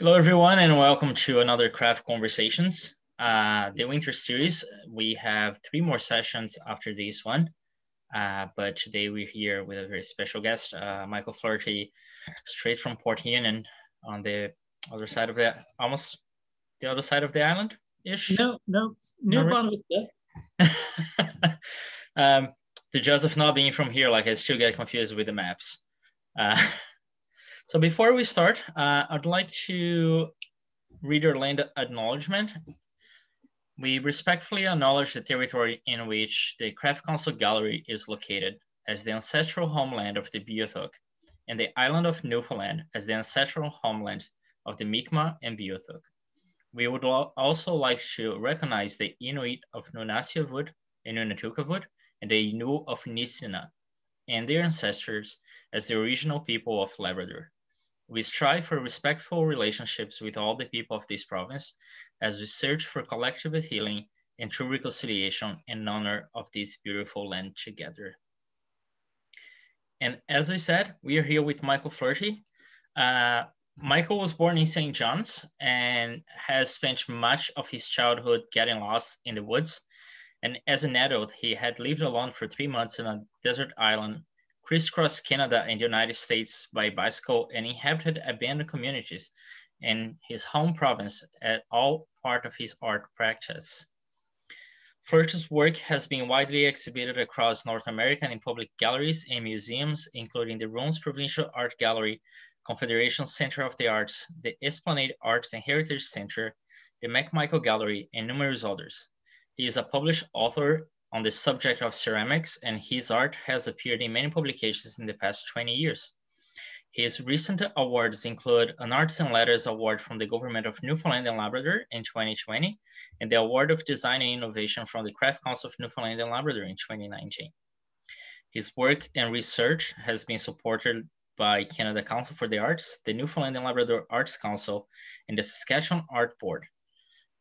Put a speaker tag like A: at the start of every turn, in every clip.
A: Hello, everyone, and welcome to another Craft Conversations. Uh, the winter series, we have three more sessions after this one, uh, but today we're here with a very special guest, uh, Michael Flaherty, straight from Port Union on the other side of the, almost the other side of the island ish.
B: No, no, near Bonavista.
A: um, the Joseph not being from here, like I still get confused with the maps. So before we start, uh, I'd like to read your land acknowledgement. We respectfully acknowledge the territory in which the Craft Council Gallery is located as the ancestral homeland of the Beothuk and the island of Newfoundland as the ancestral homelands of the Mi'kmaq and Beothuk. We would also like to recognize the Inuit of Nunatsiavut and Nunatukavut and the Innu of Nitassinan and their ancestors as the original people of Labrador. We strive for respectful relationships with all the people of this province as we search for collective healing and true reconciliation in honor of this beautiful land together. And as I said, we are here with Michael Flaherty. Uh, Michael was born in St. John's and has spent much of his childhood getting lost in the woods. And as an adult, he had lived alone for three months on a desert island crisscrossed Canada and the United States by bicycle and inhabited abandoned communities in his home province at all part of his art practice. Flaherty's work has been widely exhibited across North America in public galleries and museums, including the Rooms Provincial Art Gallery, Confederation Center of the Arts, the Esplanade Arts and Heritage Center, the McMichael Gallery, and numerous others. He is a published author on the subject of ceramics, and his art has appeared in many publications in the past 20 years. His recent awards include an Arts and Letters Award from the Government of Newfoundland and Labrador in 2020, and the Award of Design and Innovation from the Craft Council of Newfoundland and Labrador in 2019. His work and research has been supported by Canada Council for the Arts, the Newfoundland and Labrador Arts Council, and the Saskatchewan Art Board.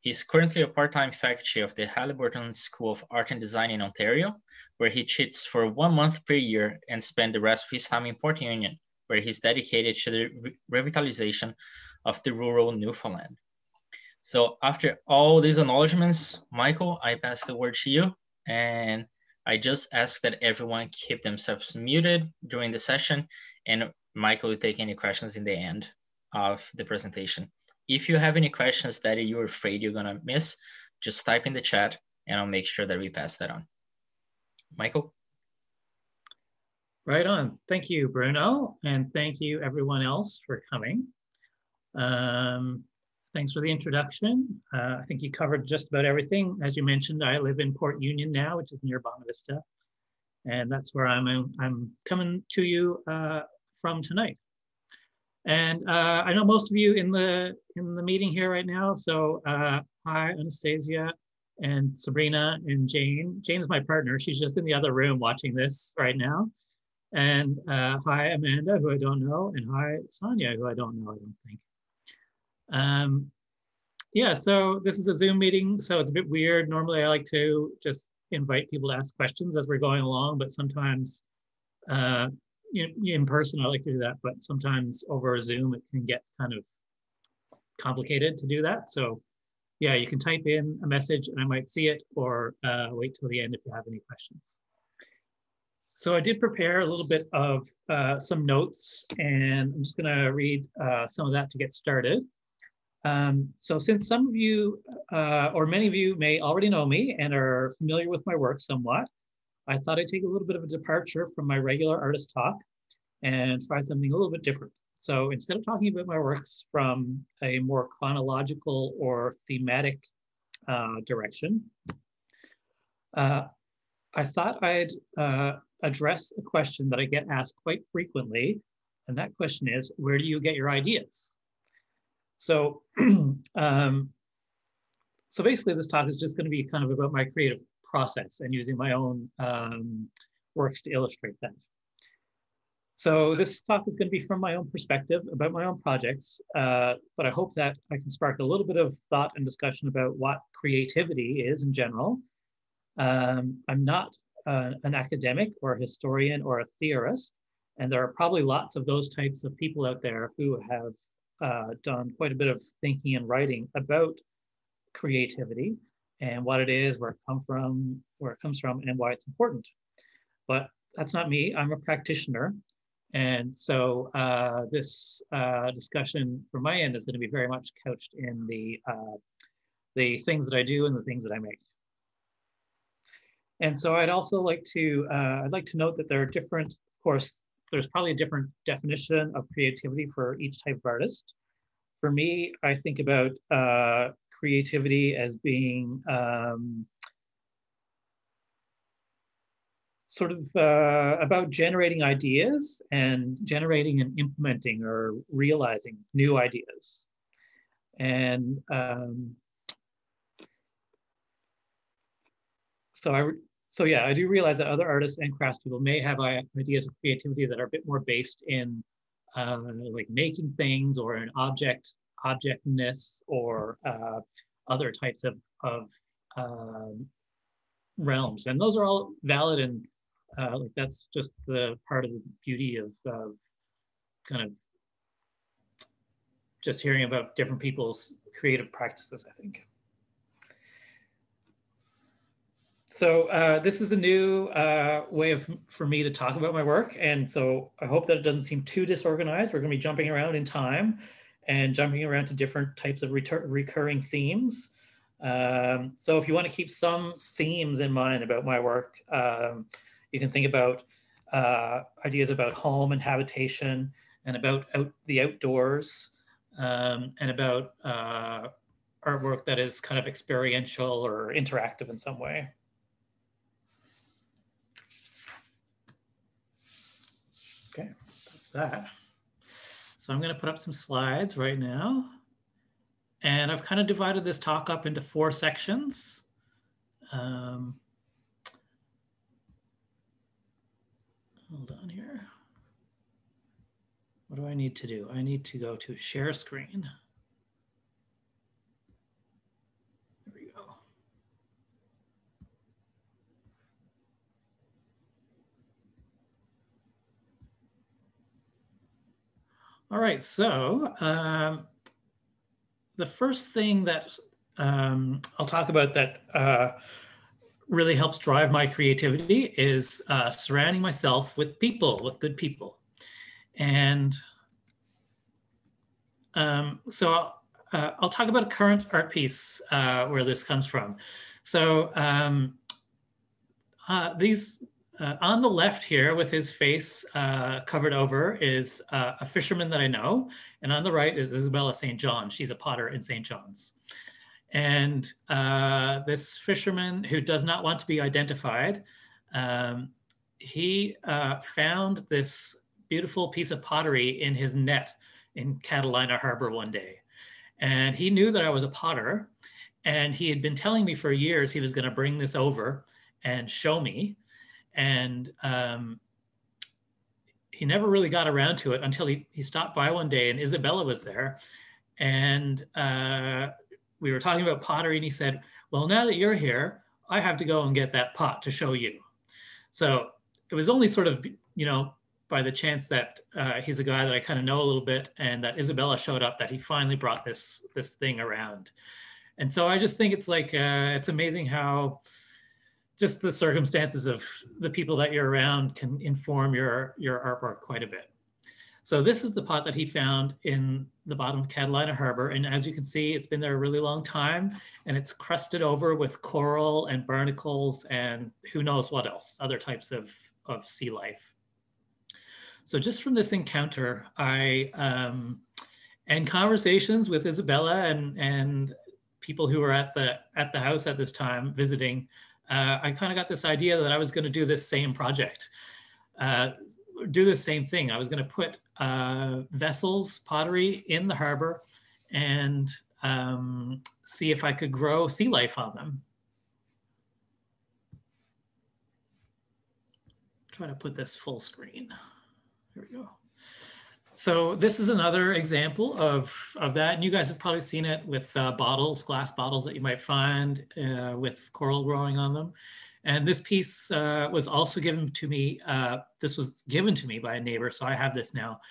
A: He's currently a part-time faculty of the Haliburton School of Art and Design in Ontario, where he teaches for one month per year and spends the rest of his time in Port Union, where he's dedicated to the re revitalization of the rural Newfoundland. So after all these acknowledgements, Michael, I pass the word to you. And I just ask that everyone keep themselves muted during the session and Michael will take any questions in the end of the presentation. If you have any questions that you're afraid you're gonna miss, just type in the chat and I'll make sure that we pass that on. Michael?
B: Right on. Thank you, Bruno. And thank you everyone else for coming. Um, thanks for the introduction. Uh, I think you covered just about everything. As you mentioned, I live in Port Union now, which is near Bonavista. And that's where I'm, I'm coming to you uh, from tonight. And uh, I know most of you in the in the meeting here right now. So uh, hi, Anastasia and Sabrina and Jane. Jane's my partner. She's just in the other room watching this right now. And uh, hi, Amanda, who I don't know, and hi, Sonia, who I don't know, I don't think. Um, yeah, so this is a Zoom meeting, so it's a bit weird. Normally I like to just invite people to ask questions as we're going along, but sometimes uh, in, in person, I like to do that, but sometimes over Zoom, it can get kind of complicated to do that. So yeah, you can type in a message and I might see it or uh, wait till the end if you have any questions. So I did prepare a little bit of uh, some notes and I'm just gonna read uh, some of that to get started. Um, so since some of you uh, or many of you may already know me and are familiar with my work somewhat, I thought I'd take a little bit of a departure from my regular artist talk and try something a little bit different. So instead of talking about my works from a more chronological or thematic uh, direction, uh, I thought I'd uh, address a question that I get asked quite frequently. And that question is, where do you get your ideas? So, um, so basically this talk is just gonna be kind of about my creative process and using my own um, works to illustrate that. So this talk is going to be from my own perspective about my own projects, uh, but I hope that I can spark a little bit of thought and discussion about what creativity is in general. Um, I'm not uh, an academic or a historian or a theorist, and there are probably lots of those types of people out there who have uh, done quite a bit of thinking and writing about creativity and what it is, where it come from, where it comes from, and why it's important. But that's not me. I'm a practitioner, and so uh, this uh, discussion from my end is going to be very much couched in the uh, the things that I do and the things that I make. And so I'd also like to uh, I'd like to note that there are different, of course, there's probably a different definition of creativity for each type of artist. For me, I think about uh, creativity as being um, sort of uh, about generating ideas and generating and implementing or realizing new ideas. And um, so I so yeah, I do realize that other artists and craftspeople may have ideas of creativity that are a bit more based in uh, like making things or an object objectness or uh, other types of, of um, realms. And those are all valid and uh, like that's just the part of the beauty of, of kind of just hearing about different people's creative practices, I think. So uh, this is a new uh, way of for me to talk about my work, and so I hope that it doesn't seem too disorganized. We're going to be jumping around in time and jumping around to different types of recurring themes. Um, so if you want to keep some themes in mind about my work, um, you can think about uh, ideas about home and habitation, and about out, the outdoors, um, and about uh, artwork that is kind of experiential or interactive in some way. Okay, that's that. So I'm going to put up some slides right now. And I've kind of divided this talk up into four sections. Um, hold on here. What do I need to do? I need to go to share screen. All right, so um, the first thing that um, I'll talk about that uh, really helps drive my creativity is uh, surrounding myself with people, with good people. And um, so uh, I'll talk about a current art piece uh, where this comes from. So um, uh, these uh, on the left here with his face uh, covered over is uh, a fisherman that I know. And on the right is Isabella St. John. She's a potter in St. John's. And uh, this fisherman who does not want to be identified, um, he uh, found this beautiful piece of pottery in his net in Catalina Harbor one day. And he knew that I was a potter. And he had been telling me for years he was going to bring this over and show me and um, he never really got around to it until he, he stopped by one day and Isabella was there. And uh, we were talking about pottery, and he said, Well, now that you're here, I have to go and get that pot to show you. So it was only sort of, you know, by the chance that uh, he's a guy that I kind of know a little bit, and that Isabella showed up, that he finally brought this this thing around. And so I just think it's like uh, it's amazing how just the circumstances of the people that you're around can inform your your artwork quite a bit. So this is the pot that he found in the bottom of Catalina Harbor. And as you can see, it's been there a really long time and it's crusted over with coral and barnacles and who knows what else, other types of, of sea life. So just from this encounter, I, um, and conversations with Isabella and, and people who were at the, at the house at this time visiting, uh, I kind of got this idea that I was going to do this same project, uh, do the same thing. I was going to put uh, vessels, pottery in the harbor and um, see if I could grow sea life on them. Try to put this full screen. There we go. So this is another example of, of that. And you guys have probably seen it with uh, bottles, glass bottles that you might find uh, with coral growing on them. And this piece uh, was also given to me. Uh, this was given to me by a neighbor, so I have this now.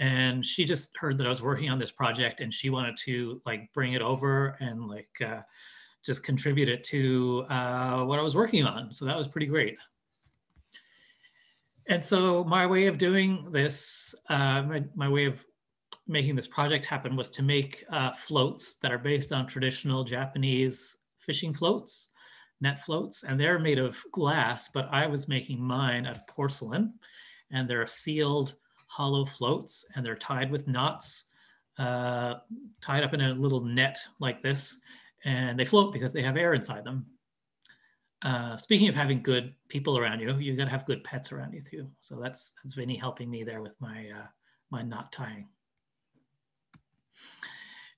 B: and she just heard that I was working on this project and she wanted to like bring it over and like uh, just contribute it to uh, what I was working on. So that was pretty great. And so my way of doing this, uh, my, my way of making this project happen was to make uh, floats that are based on traditional Japanese fishing floats, net floats, and they're made of glass, but I was making mine out of porcelain and they're sealed hollow floats and they're tied with knots, uh, tied up in a little net like this, and they float because they have air inside them. Uh, speaking of having good people around you, you got to have good pets around you too. So that's that's Vinny helping me there with my uh, my knot tying.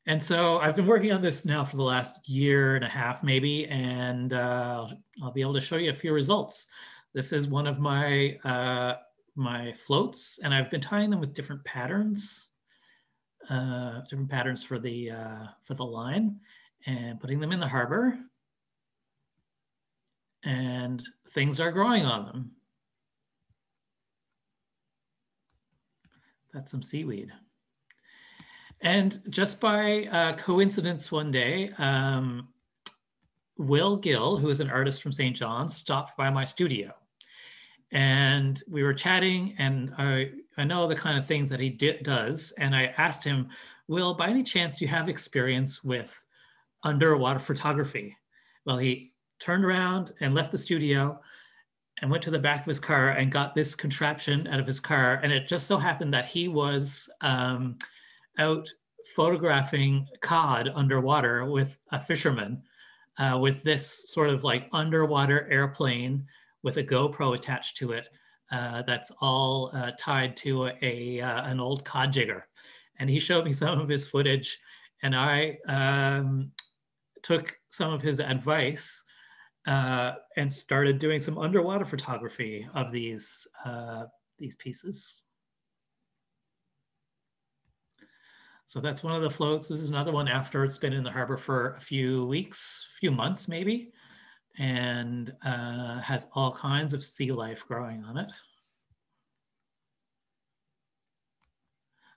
B: And so I've been working on this now for the last year and a half, maybe, and uh, I'll be able to show you a few results. This is one of my uh, my floats, and I've been tying them with different patterns, uh, different patterns for the uh, for the line, and putting them in the harbor. And things are growing on them. That's some seaweed. And just by uh, coincidence one day, um, Will Gill, who is an artist from St. John's, stopped by my studio. And we were chatting, and I, I know the kind of things that he does. And I asked him, Will, by any chance, do you have experience with underwater photography? Well, he turned around and left the studio and went to the back of his car and got this contraption out of his car. And it just so happened that he was um, out photographing cod underwater with a fisherman uh, with this sort of like underwater airplane with a GoPro attached to it. Uh, that's all uh, tied to a, a uh, an old cod jigger. And he showed me some of his footage and I um, took some of his advice uh, and started doing some underwater photography of these, uh, these pieces. So that's one of the floats. This is another one after it's been in the harbor for a few weeks, few months maybe, and uh, has all kinds of sea life growing on it.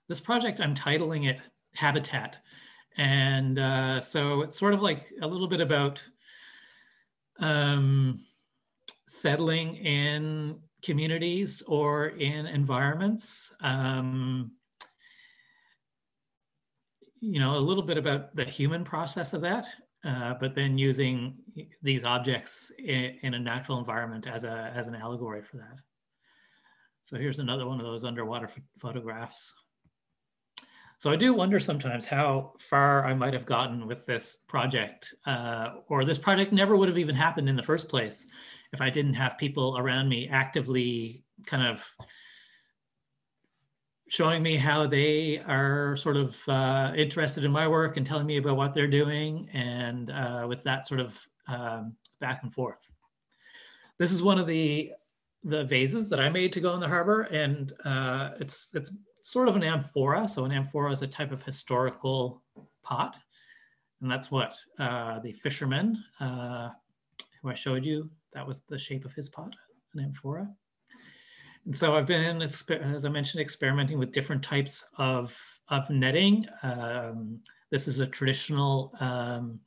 B: This project, I'm titling it Habitat. And uh, so it's sort of like a little bit about um, settling in communities or in environments. Um, you know, a little bit about the human process of that, uh, but then using these objects in, in, a natural environment as, a, as an allegory for that. So here's another one of those underwater photographs. So I do wonder sometimes how far I might have gotten with this project, uh, or this project never would have even happened in the first place if I didn't have people around me actively kind of showing me how they are sort of uh, interested in my work and telling me about what they're doing and uh, with that sort of um, back and forth. This is one of the the vases that I made to go in the harbor and uh, it's it's sort of an amphora. So an amphora is a type of historical pot. And that's what uh, the fisherman uh, who I showed you, that was the shape of his pot, an amphora. And so I've been, as I mentioned, experimenting with different types of, of netting. Um, this is a traditional, um,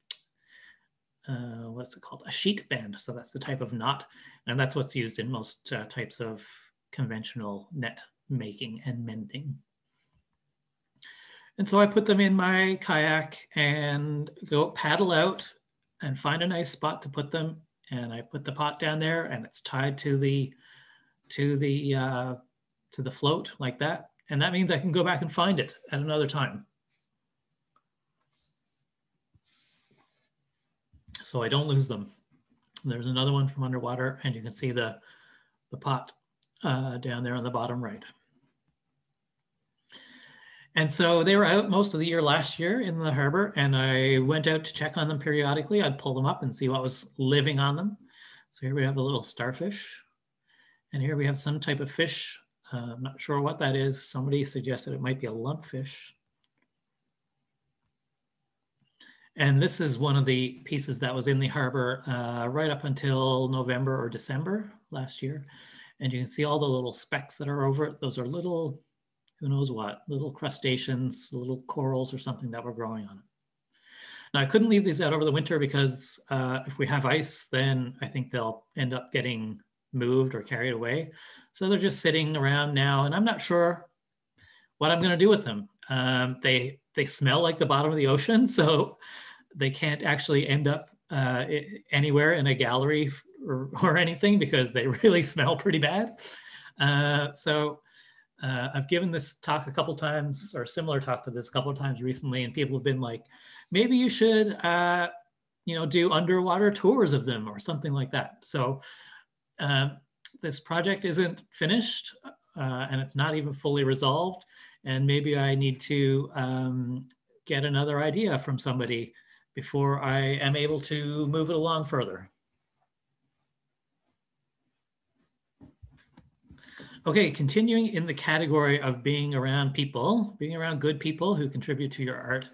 B: uh, what's it called? A sheet bend. So that's the type of knot. And that's what's used in most uh, types of conventional net making and mending. And so I put them in my kayak and go paddle out and find a nice spot to put them. And I put the pot down there and it's tied to the to the uh, to the float like that. And that means I can go back and find it at another time. So I don't lose them. There's another one from underwater and you can see the, the pot uh, down there on the bottom right. And so they were out most of the year last year in the harbor, and I went out to check on them periodically. I'd pull them up and see what was living on them. So here we have a little starfish, and here we have some type of fish. Uh, I'm not sure what that is. Somebody suggested it might be a lumpfish. And this is one of the pieces that was in the harbor uh, right up until November or December last year. And you can see all the little specks that are over it. Those are little who knows what, little crustaceans, little corals or something that were growing on it. Now I couldn't leave these out over the winter because uh, if we have ice, then I think they'll end up getting moved or carried away. So they're just sitting around now and I'm not sure what I'm gonna do with them. Um, they, they smell like the bottom of the ocean, so they can't actually end up uh, anywhere in a gallery or, or, anything because they really smell pretty bad. Uh, so uh, I've given this talk a couple times or similar talk to this a couple of times recently, and people have been like, maybe you should, uh, you know, do underwater tours of them or something like that. So uh, this project isn't finished uh, and it's not even fully resolved. And maybe I need to um, get another idea from somebody before I am able to move it along further. Okay, continuing in the category of being around people, being around good people who contribute to your art.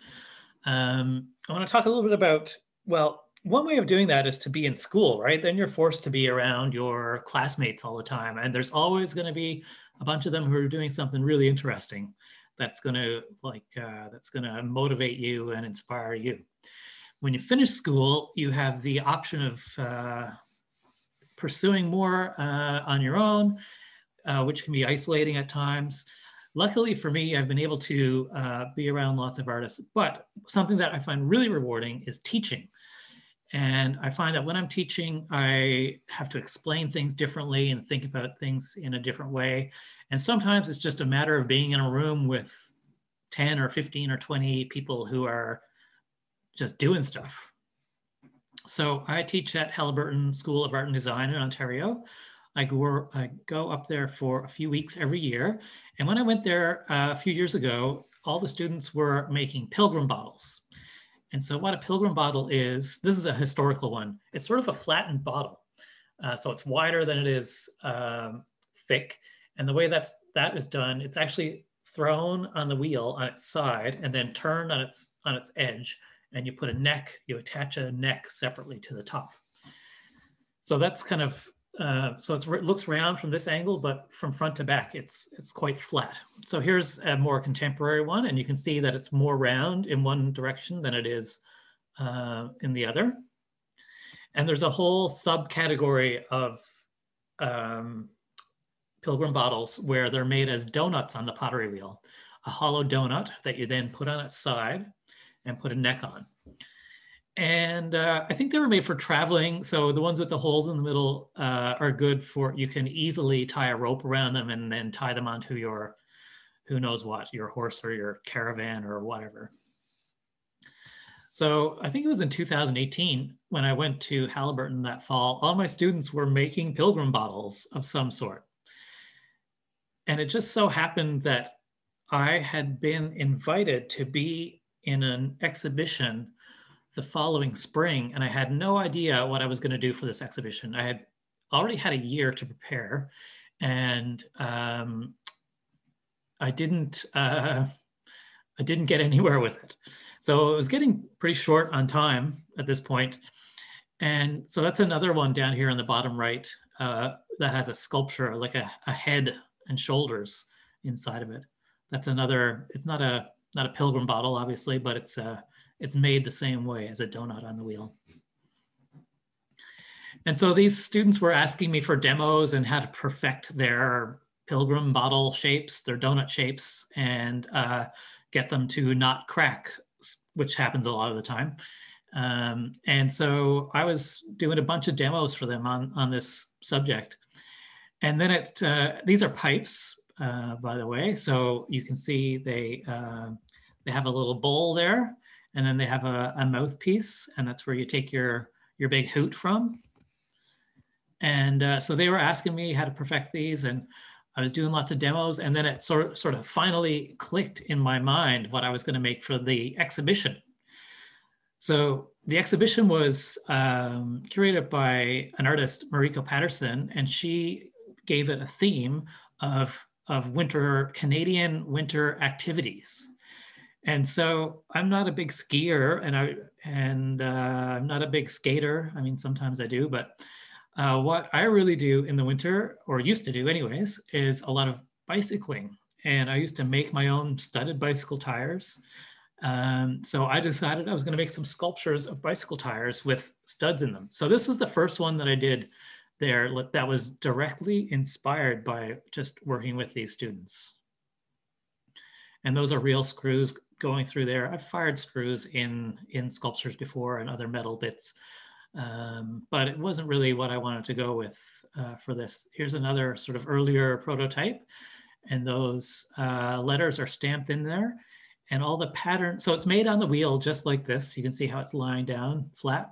B: Um, I want to talk a little bit about, well, one way of doing that is to be in school, right? Then you're forced to be around your classmates all the time. And there's always going to be a bunch of them who are doing something really interesting that's going to like, uh, that's going to motivate you and inspire you. When you finish school, you have the option of uh, pursuing more uh, on your own, uh, which can be isolating at times. Luckily for me, I've been able to uh, be around lots of artists, but something that I find really rewarding is teaching. And I find that when I'm teaching, I have to explain things differently and think about things in a different way. And sometimes it's just a matter of being in a room with 10 or 15 or 20 people who are just doing stuff. So I teach at Haliburton School of Art and Design in Ontario. I go, I go up there for a few weeks every year. And when I went there uh, a few years ago, all the students were making pilgrim bottles. And so what a pilgrim bottle is, this is a historical one. It's sort of a flattened bottle. Uh, so it's wider than it is um, thick. And the way that's, that is done, it's actually thrown on the wheel on its side and then turned on its, on its edge and you put a neck, you attach a neck separately to the top. So that's kind of, uh, so it looks round from this angle, but from front to back, it's, it's quite flat. So here's a more contemporary one, and you can see that it's more round in one direction than it is uh, in the other. And there's a whole subcategory of um, pilgrim bottles where they're made as donuts on the pottery wheel, a hollow donut that you then put on its side and put a neck on. And uh, I think they were made for traveling. So the ones with the holes in the middle uh, are good for, you can easily tie a rope around them and then tie them onto your, who knows what, your horse or your caravan or whatever. So I think it was in 2018 when I went to Haliburton that fall, all my students were making pilgrim bottles of some sort. And it just so happened that I had been invited to be in an exhibition the following spring, and I had no idea what I was going to do for this exhibition. I had already had a year to prepare, and um, I didn't uh, I didn't get anywhere with it. So it was getting pretty short on time at this point. And so that's another one down here on the bottom right uh, that has a sculpture, like a, a head and shoulders inside of it. That's another, it's not a not a pilgrim bottle, obviously, but it's uh, it's made the same way as a donut on the wheel. And so these students were asking me for demos and how to perfect their pilgrim bottle shapes, their donut shapes, and uh, get them to not crack, which happens a lot of the time. Um, and so I was doing a bunch of demos for them on, on this subject. And then it, uh, these are pipes, uh, by the way. So you can see they, uh, they have a little bowl there, and then they have a, a mouthpiece, and that's where you take your, your big hoot from. And uh, so they were asking me how to perfect these, and I was doing lots of demos, and then it sort of, sort of finally clicked in my mind what I was going to make for the exhibition. So the exhibition was um, curated by an artist, Mariko Paterson, and she gave it a theme of, of winter, Canadian winter activities. And so I'm not a big skier and I and uh, I'm not a big skater. I mean, sometimes I do, but uh, what I really do in the winter, or used to do anyways, is a lot of bicycling and I used to make my own studded bicycle tires. Um, so I decided I was going to make some sculptures of bicycle tires with studs in them. So this was the first one that I did there that was directly inspired by just working with these students. And those are real screws going through there. I've fired screws in, in sculptures before and other metal bits, um, but it wasn't really what I wanted to go with uh, for this. Here's another sort of earlier prototype and those uh, letters are stamped in there and all the pattern. So it's made on the wheel just like this. You can see how it's lying down flat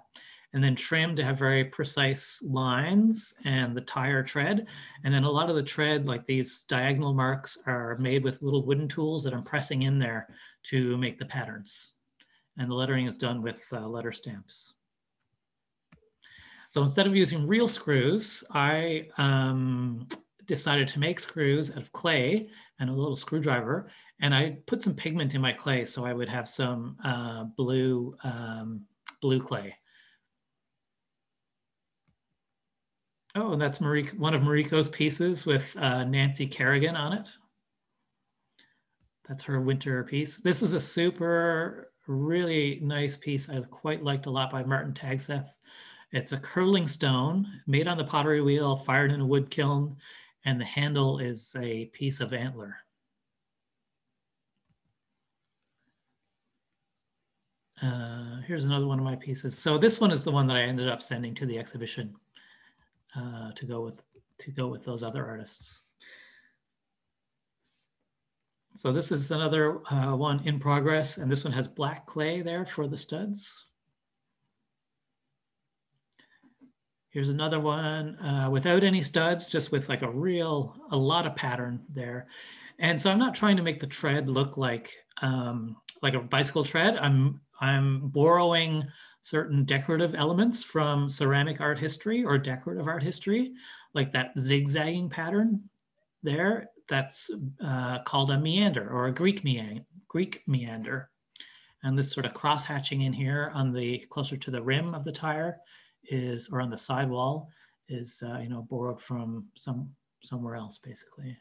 B: and then trimmed to have very precise lines and the tire tread. And then a lot of the tread, like these diagonal marks are made with little wooden tools that I'm pressing in there to make the patterns. And the lettering is done with uh, letter stamps. So instead of using real screws, I um, decided to make screws out of clay and a little screwdriver. And I put some pigment in my clay so I would have some uh, blue, um, blue clay. Oh, and that's Marie, one of Mariko's pieces with uh, Nancy Kerrigan on it. That's her winter piece. This is a super, really nice piece I quite liked a lot by Martin Tagseth. It's a curling stone made on the pottery wheel, fired in a wood kiln, and the handle is a piece of antler. Uh, here's another one of my pieces. So this one is the one that I ended up sending to the exhibition uh, to go with to go with those other artists. So this is another uh, one in progress, and this one has black clay there for the studs. Here's another one uh, without any studs, just with like a real, a lot of pattern there. And so I'm not trying to make the tread look like um, like a bicycle tread. I'm I'm borrowing certain decorative elements from ceramic art history or decorative art history, like that zigzagging pattern there. That's uh, called a meander or a Greek meander. Greek meander, and this sort of cross hatching in here on the closer to the rim of the tire is, or on the sidewall, is uh, you know borrowed from some somewhere else, basically.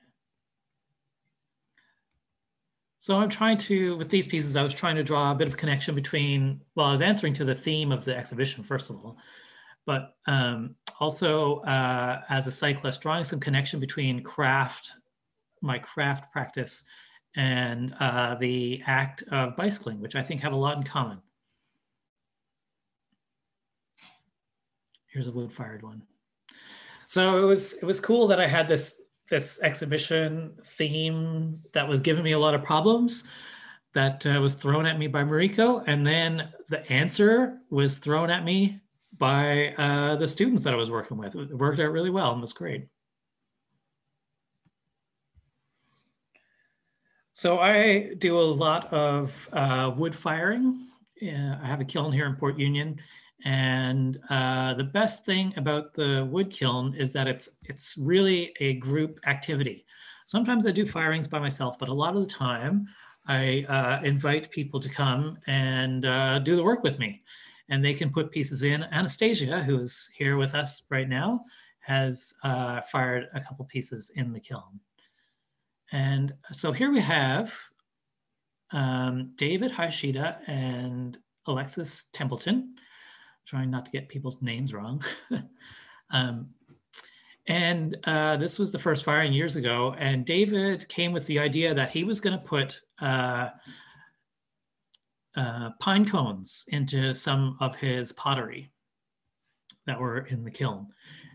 B: So I'm trying to, with these pieces, I was trying to draw a bit of connection between, well, I was answering to the theme of the exhibition, first of all, but um, also uh, as a cyclist, drawing some connection between craft, my craft practice, and uh, the act of bicycling, which I think have a lot in common. Here's a wood-fired one. So it was it was cool that I had this this exhibition theme that was giving me a lot of problems that uh, was thrown at me by Mariko. And then the answer was thrown at me by uh, the students that I was working with. It worked out really well and was great. So I do a lot of uh, wood firing. I have a kiln here in Port Union and uh, the best thing about the wood kiln is that it's it's really a group activity. Sometimes I do firings by myself, but a lot of the time I uh, invite people to come and uh, do the work with me. And they can put pieces in. Anastasia, who is here with us right now, has uh, fired a couple pieces in the kiln. And so here we have um, David Hayashida and Alexis Templeton trying not to get people's names wrong. um, and uh, this was the first firing years ago. And David came with the idea that he was going to put uh, uh, pine cones into some of his pottery that were in the kiln.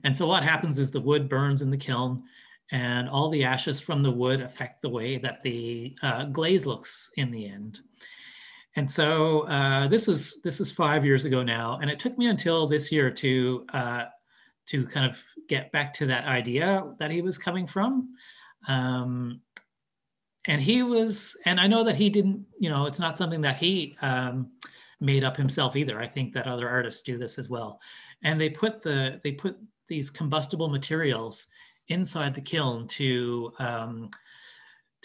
B: And so what happens is the wood burns in the kiln and all the ashes from the wood affect the way that the uh, glaze looks in the end. And so uh, this was this is five years ago now, and it took me until this year to uh, to kind of get back to that idea that he was coming from. Um, and he was, and I know that he didn't, you know, it's not something that he um, made up himself either. I think that other artists do this as well. And they put the they put these combustible materials inside the kiln to um,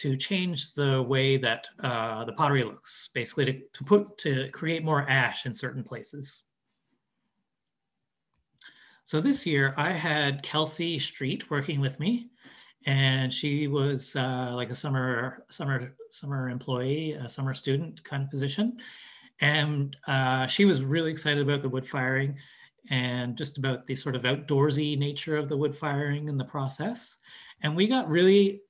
B: to change the way that uh, the pottery looks, basically to, to put to create more ash in certain places. So this year I had Kelsey Street working with me, and she was uh, like a summer summer summer employee, a summer student kind of position, and uh, she was really excited about the wood firing and just about the sort of outdoorsy nature of the wood firing and the process. And we got really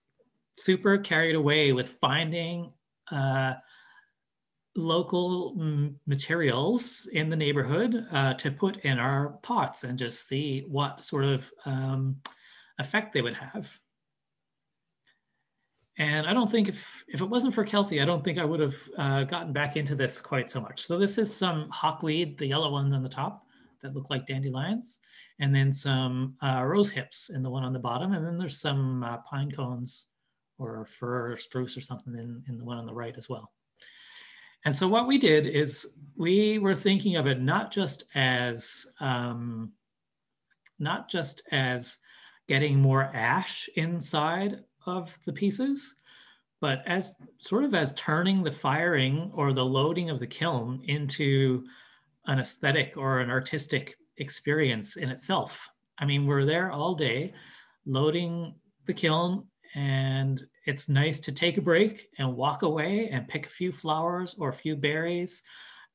B: super carried away with finding uh, local materials in the neighborhood uh, to put in our pots and just see what sort of um, effect they would have. And I don't think if, if it wasn't for Kelsey, I don't think I would have uh, gotten back into this quite so much. So this is some hawkweed, the yellow ones on the top that look like dandelions, and then some uh, rose hips in the one on the bottom. And then there's some uh, pine cones or fir or spruce or something in, in the one on the right as well. And so what we did is we were thinking of it not just as um, not just as getting more ash inside of the pieces, but as sort of as turning the firing or the loading of the kiln into an aesthetic or an artistic experience in itself. I mean, we're there all day loading the kiln, and it's nice to take a break and walk away and pick a few flowers or a few berries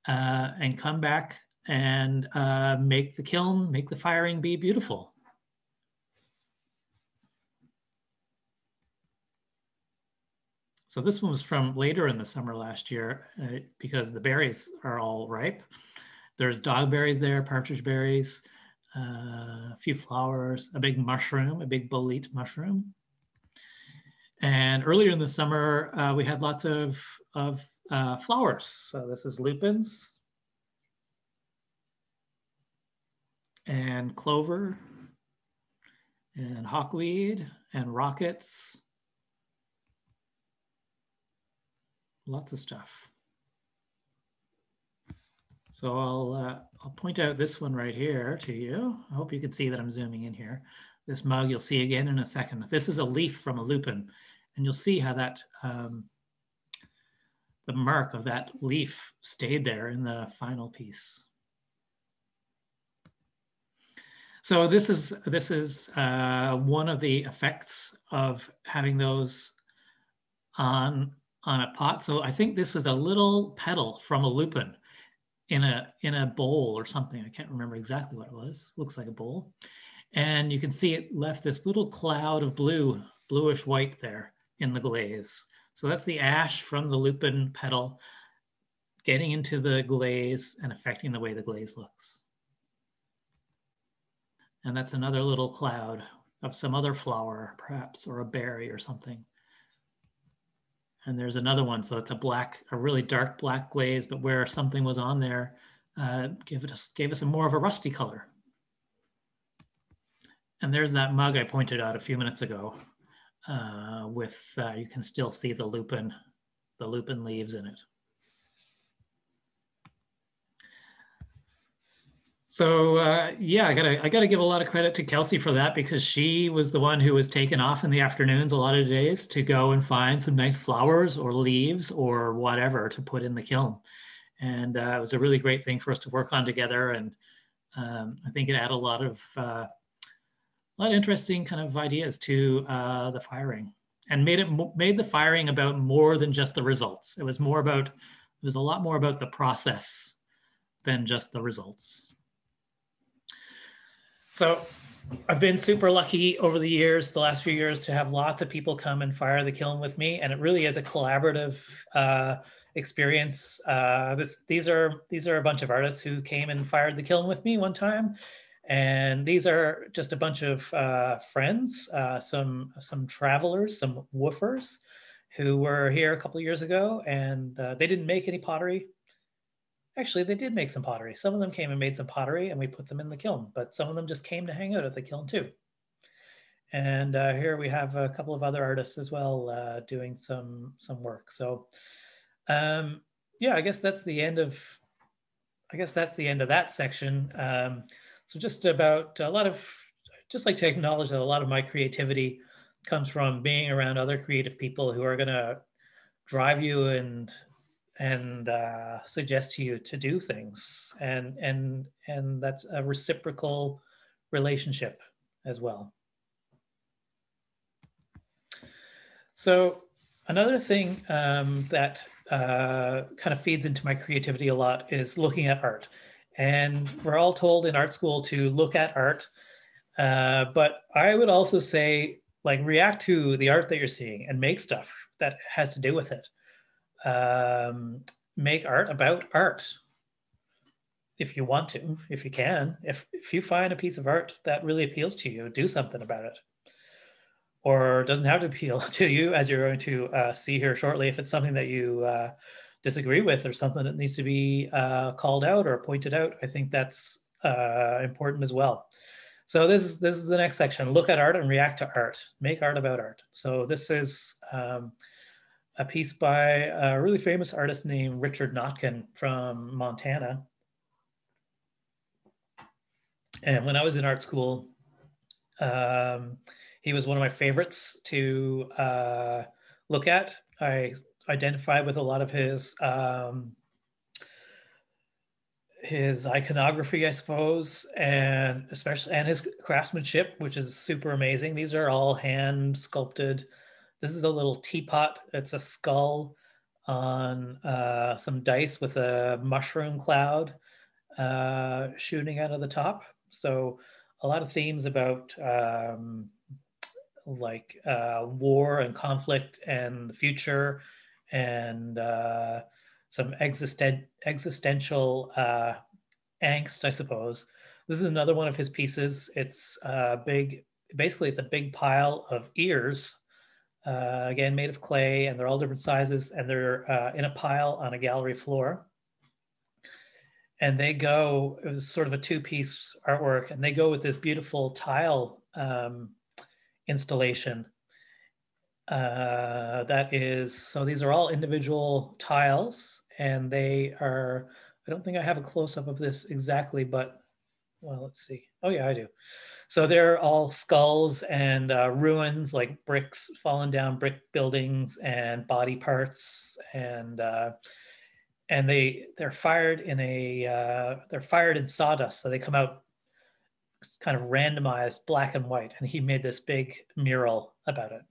B: uh, and come back and uh, make the kiln, make the firing be beautiful. So this one was from later in the summer last year uh, because the berries are all ripe. There's dogberries there, partridge berries, uh, a few flowers, a big mushroom, a big bolete mushroom. And earlier in the summer, uh, we had lots of, of uh, flowers. So this is lupins and clover and hawkweed and rockets lots of stuff. So I'll, uh, I'll point out this one right here to you. I hope you can see that I'm zooming in here. This mug you'll see again in a second. This is a leaf from a lupin, and you'll see how that um, the mark of that leaf stayed there in the final piece. So this is this is uh, one of the effects of having those on on a pot. So I think this was a little petal from a lupin in a in a bowl or something. I can't remember exactly what it was. Looks like a bowl. And you can see it left this little cloud of blue, bluish white there in the glaze. So that's the ash from the lupin petal getting into the glaze and affecting the way the glaze looks. And that's another little cloud of some other flower, perhaps, or a berry or something. And there's another one, so it's a black, a really dark black glaze, but where something was on there, uh, gave it a, gave us a more of a rusty color. And there's that mug I pointed out a few minutes ago, uh, with uh, you can still see the lupin, the lupin leaves in it. So uh, yeah, I gotta I gotta give a lot of credit to Kelsey for that because she was the one who was taken off in the afternoons a lot of days to go and find some nice flowers or leaves or whatever to put in the kiln, and uh, it was a really great thing for us to work on together. And um, I think it added a lot of uh, a lot of interesting kind of ideas to uh, the firing and made it made the firing about more than just the results. It was more about it was a lot more about the process than just the results. So I've been super lucky over the years, the last few years, to have lots of people come and fire the kiln with me, and it really is a collaborative uh, experience. Uh, this, these are these are a bunch of artists who came and fired the kiln with me one time, and these are just a bunch of uh, friends, uh, some some travelers, some WWOOFers, who were here a couple years ago, and uh, they didn't make any pottery Actually, they did make some pottery. Some of them came and made some pottery and we put them in the kiln, but some of them just came to hang out at the kiln too. And uh, here we have a couple of other artists as well uh, doing some some work. So um, yeah, I guess that's the end of, I guess that's the end of that section. Um, so just about a lot of, just like to acknowledge that a lot of my creativity comes from being around other creative people who are going to drive you and and uh, suggest to you to do things and and and that's a reciprocal relationship as well So another thing um, that uh, kind of feeds into my creativity a lot is looking at art. And we're all told in art school to look at art. Uh, but I would also say, like, react to the art that you're seeing and make stuff that has to do with it. Um, make art about art if you want to, if you can. If, if you find a piece of art that really appeals to you, do something about it or doesn't have to appeal to you, as you're going to uh, see here shortly. If it's something that you uh, disagree with or something that needs to be uh, called out or pointed out, I think that's uh, important as well. So this is this is the next section. Look at art and react to art. Make art about art. So this is um, a piece by a really famous artist named Richard Notkin from Montana. And when I was in art school, um, he was one of my favorites to uh, look at. I identify with a lot of his um, his iconography, I suppose, and especially and his craftsmanship, which is super amazing. These are all hand sculpted. This is a little teapot. It's a skull on uh, some dice with a mushroom cloud uh, shooting out of the top. So a lot of themes about um, like uh, war and conflict and the future and uh, some existen- existential uh, angst, I suppose. This is another one of his pieces. It's a big, basically, it's a big pile of ears, uh, again, made of clay, and they're all different sizes, and they're uh, in a pile on a gallery floor. And they go, it was sort of a two piece artwork, and they go with this beautiful tile um, installation. Uh, that is, so these are all individual tiles and they are, I don't think I have a close up of this exactly, but well, let's see. Oh yeah, I do. So they're all skulls and uh, ruins like bricks fallen down, brick buildings and body parts and uh, and they they're fired in a uh, they're fired in sawdust, so they come out kind of randomized black and white, and he made this big mural about it.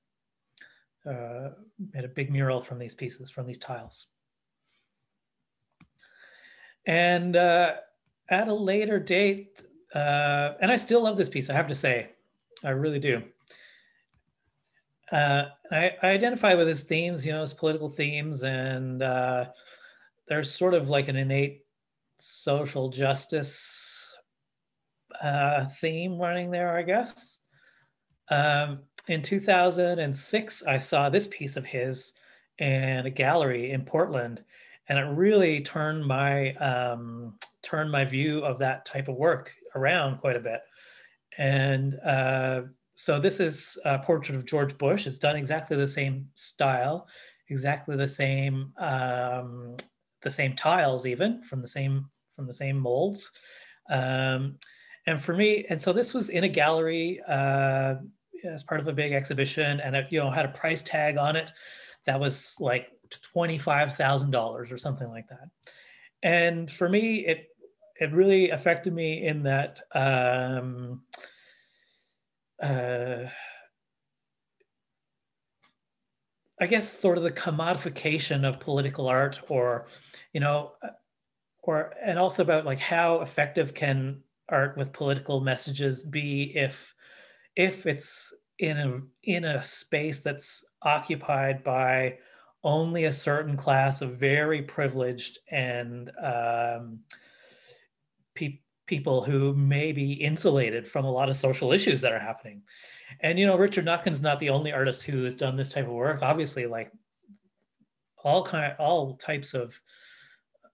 B: Uh, made a big mural from these pieces, from these tiles. And uh, at a later date, uh, and I still love this piece, I have to say, I really do. Uh, I, I, identify with his themes, you know, his political themes, and uh, there's sort of like an innate social justice uh, theme running there, I guess. Um, in 2006, I saw this piece of his in a gallery in Portland, and it really turned my um, turned my view of that type of work around quite a bit. And uh, so this is a portrait of George Bush. It's done exactly the same style, exactly the same um, the same tiles, even from the same from the same molds. Um, and for me, and so this was in a gallery uh, as part of a big exhibition, and it you know had a price tag on it that was like twenty five thousand dollars or something like that. And for me, it it really affected me in that. Um, uh, I guess sort of the commodification of political art, or you know, or and also about like how effective can art with political messages be if if it's in a in a space that's occupied by only a certain class of very privileged and um, pe- people who may be insulated from a lot of social issues that are happening. And you know, Richard Notkin's not the only artist who has done this type of work. Obviously, like all kind, all types of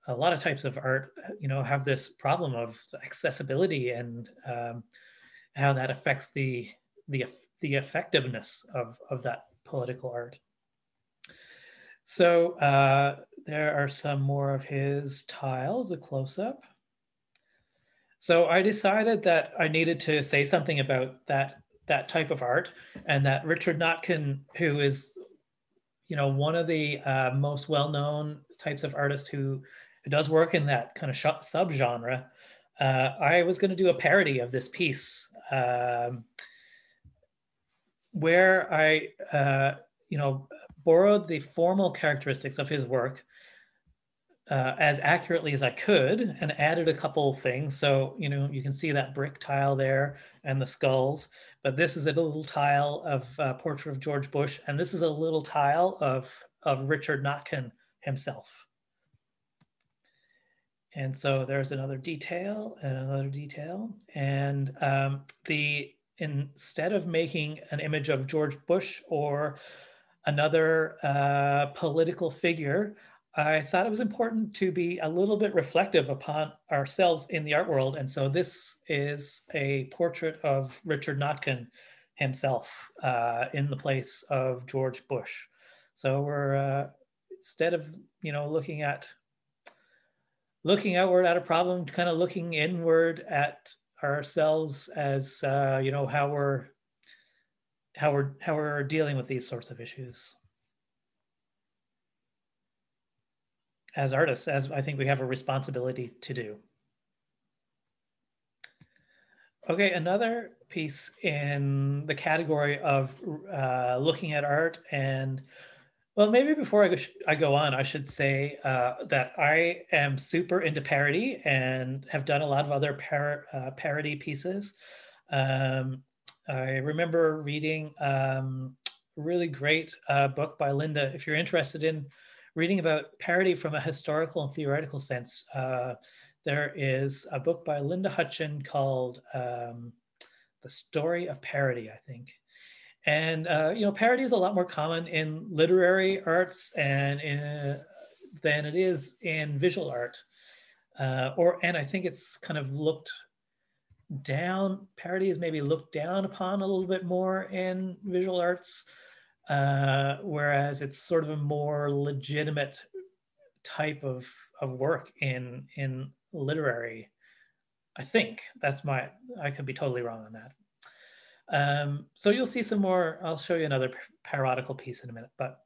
B: a lot of types of art, you know, have this problem of accessibility and um, how that affects the the the effectiveness of of that political art. So uh, there are some more of his tiles, a close up. So I decided that I needed to say something about that that type of art, and that Richard Notkin, who is, you know, one of the uh, most well-known types of artists who does work in that kind of subgenre. Uh, I was going to do a parody of this piece um, where I, uh, you know, borrowed the formal characteristics of his work uh, as accurately as I could and added a couple things. So, you know, you can see that brick tile there and the skulls, but this is a little tile of uh, portrait of George Bush. And this is a little tile of, of Richard Notkin himself. And so there's another detail and another detail. And um, the instead of making an image of George Bush or another uh, political figure, I thought it was important to be a little bit reflective upon ourselves in the art world. And so this is a portrait of Richard Notkin himself uh, in the place of George Bush. So we're, uh, instead of, you know, looking at, looking outward at a problem, kind of looking inward at ourselves as, uh, you know, how we're, how we're, how we're dealing with these sorts of issues. as artists, as I think we have a responsibility to do. Okay, another piece in the category of uh, looking at art and well, maybe before I go, I go on, I should say uh, that I am super into parody and have done a lot of other par uh, parody pieces. Um, I remember reading um, a really great uh, book by Linda. If you're interested in reading about parody from a historical and theoretical sense, uh, there is a book by Linda Hutcheon called um, The Story of Parody, I think. And, uh, you know, parody is a lot more common in literary arts and in, than it is in visual art. Uh, or, and I think it's kind of looked down, parody is maybe looked down upon a little bit more in visual arts. Uh, whereas it's sort of a more legitimate type of, of work in, in literary. I think that's my, I could be totally wrong on that. Um, so you'll see some more, I'll show you another parodical piece in a minute, but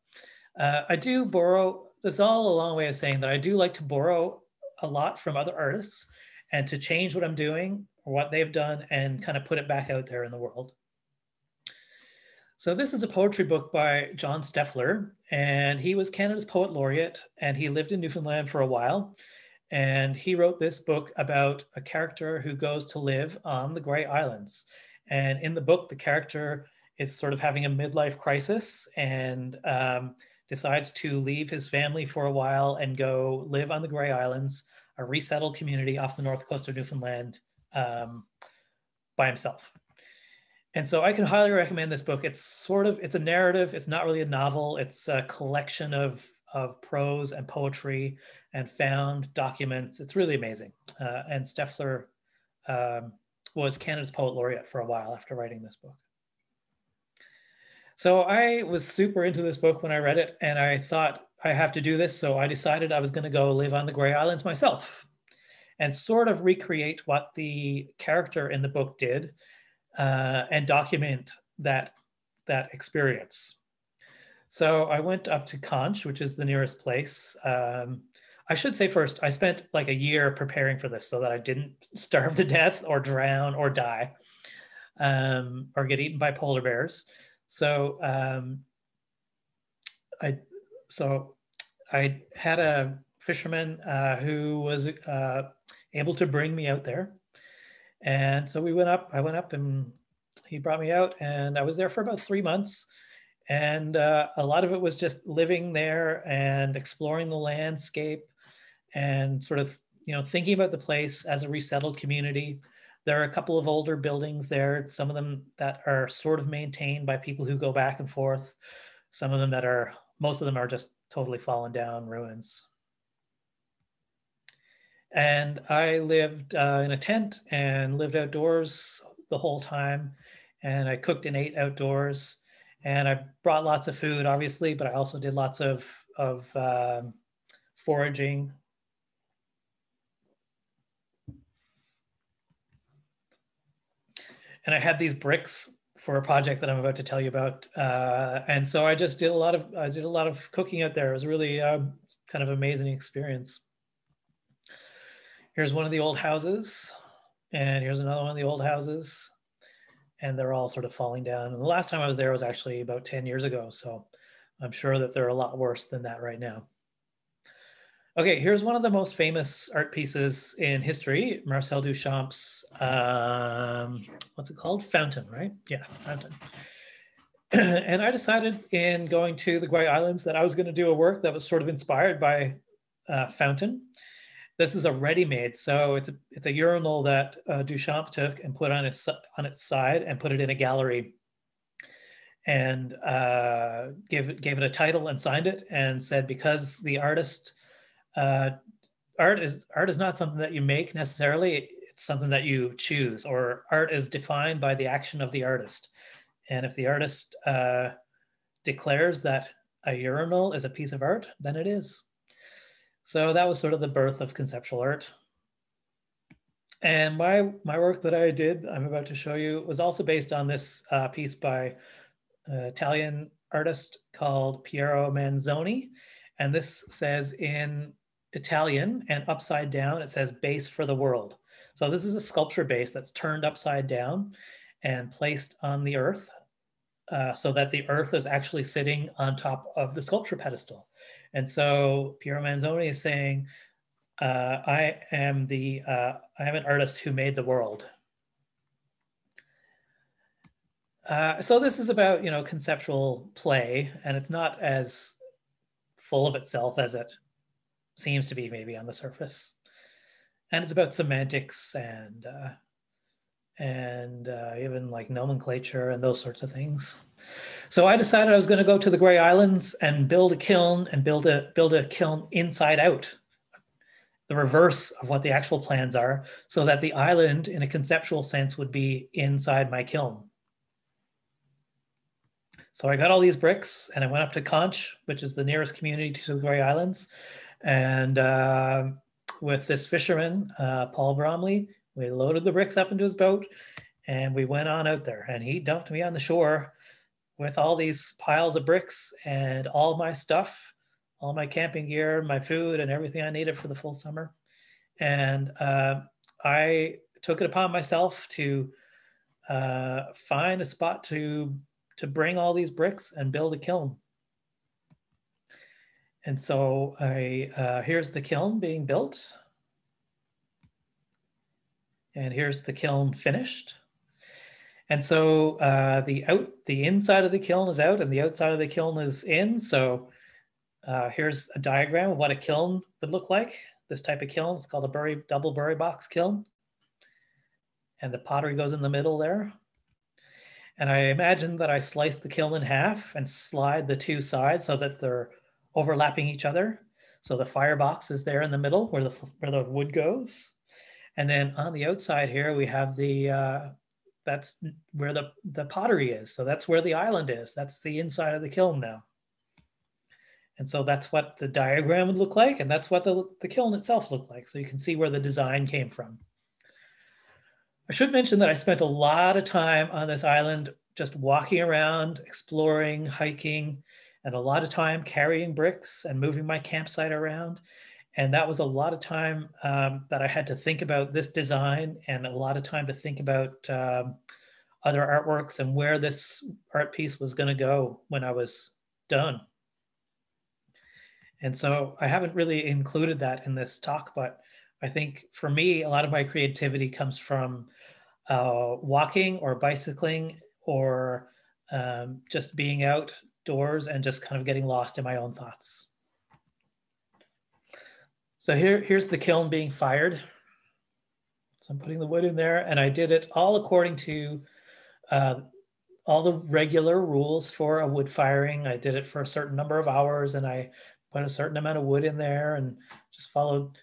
B: uh, I do borrow, this is all a long way of saying that I do like to borrow a lot from other artists and to change what I'm doing or what they've done and kind of put it back out there in the world. So this is a poetry book by John Steffler, and he was Canada's Poet Laureate, and he lived in Newfoundland for a while. And he wrote this book about a character who goes to live on the Grey Islands. And in the book, the character is sort of having a midlife crisis and um, decides to leave his family for a while and go live on the Grey Islands, a resettled community off the north coast of Newfoundland um, by himself and so I can highly recommend this book. It's sort of it's a narrative. It's not really a novel. It's a collection of of prose and poetry and found documents. It's really amazing. Uh, and Steffler um, was Canada's poet laureate for a while after writing this book. So I was super into this book when I read it, and I thought I have to do this. So I decided I was going to go live on the Grey Islands myself, and sort of recreate what the character in the book did uh, and document that, that experience. So I went up to Conche, which is the nearest place. Um, I should say first, I spent like a year preparing for this so that I didn't starve to death or drown or die um, or get eaten by polar bears. So um, I, so I had a fisherman uh, who was uh, able to bring me out there. And so we went up, I went up and he brought me out and I was there for about three months. And uh, a lot of it was just living there and exploring the landscape and sort of, you know, thinking about the place as a resettled community. There are a couple of older buildings there, some of them that are sort of maintained by people who go back and forth. Some of them that are, most of them are just totally fallen down ruins. And I lived uh, in a tent and lived outdoors the whole time. And I cooked and ate outdoors. And I brought lots of food, obviously, but I also did lots of, of um, foraging. And I had these bricks for a project that I'm about to tell you about. Uh, and so I just did a lot of I did a lot of cooking out there. It was really um, kind of amazing experience. Here's one of the old houses, and here's another one of the old houses, and they're all sort of falling down. And the last time I was there was actually about 10 years ago. So I'm sure that they're a lot worse than that right now. Okay, here's one of the most famous art pieces in history, Marcel Duchamp's, um, what's it called? Fountain, right? Yeah, Fountain. and I decided in going to the Grey Islands that I was going to do a work that was sort of inspired by uh, Fountain. This is a ready-made, so it's a it's a urinal that uh, Duchamp took and put on its on its side and put it in a gallery, and uh, gave gave it a title and signed it and said because the artist uh, art is art is not something that you make necessarily. It's something that you choose, or art is defined by the action of the artist. And if the artist uh, declares that a urinal is a piece of art, then it is. So that was sort of the birth of conceptual art. And my my work that I did, I'm about to show you, was also based on this uh, piece by uh, Italian artist called Piero Manzoni. And this says in Italian and upside down, it says base for the world. So this is a sculpture base that's turned upside down and placed on the earth uh, so that the earth is actually sitting on top of the sculpture pedestal. And so Piero Manzoni is saying, uh, I am the, uh, I am an artist who made the world. Uh, so this is about, you know, conceptual play and it's not as full of itself as it seems to be maybe on the surface. And it's about semantics and uh, and uh, even like nomenclature and those sorts of things. So I decided I was going to go to the Grey Islands and build a kiln and build a build a kiln inside out, the reverse of what the actual plans are, so that the island, in a conceptual sense, would be inside my kiln. So I got all these bricks and I went up to Conche, which is the nearest community to the Grey Islands, and uh, with this fisherman, uh, Paul Bromley, we loaded the bricks up into his boat and we went on out there. And he dumped me on the shore with all these piles of bricks and all my stuff, all my camping gear, my food, and everything I needed for the full summer. And uh, I took it upon myself to uh, find a spot to to bring all these bricks and build a kiln. And so I, uh, here's the kiln being built. And here's the kiln finished. And so uh, the out, the inside of the kiln is out and the outside of the kiln is in. So uh, here's a diagram of what a kiln would look like. This type of kiln is called a Bourry, double Bourry box kiln. And the pottery goes in the middle there. And I imagine that I slice the kiln in half and slide the two sides so that they're overlapping each other. So the firebox is there in the middle where the, where the wood goes. And then on the outside here, we have the, uh, that's where the, the pottery is. So that's where the island is. That's the inside of the kiln now. And so that's what the diagram would look like. And that's what the, the kiln itself looked like. So you can see where the design came from. I should mention that I spent a lot of time on this island just walking around, exploring, hiking, and a lot of time carrying bricks and moving my campsite around. And that was a lot of time um, that I had to think about this design and a lot of time to think about um, other artworks and where this art piece was going to go when I was done. And so I haven't really included that in this talk, but I think for me, a lot of my creativity comes from uh, walking or bicycling or um, just being out doors and just kind of getting lost in my own thoughts. So here, here's the kiln being fired. So I'm putting the wood in there and I did it all according to uh, all the regular rules for a wood firing. I did it for a certain number of hours and I put a certain amount of wood in there and just followed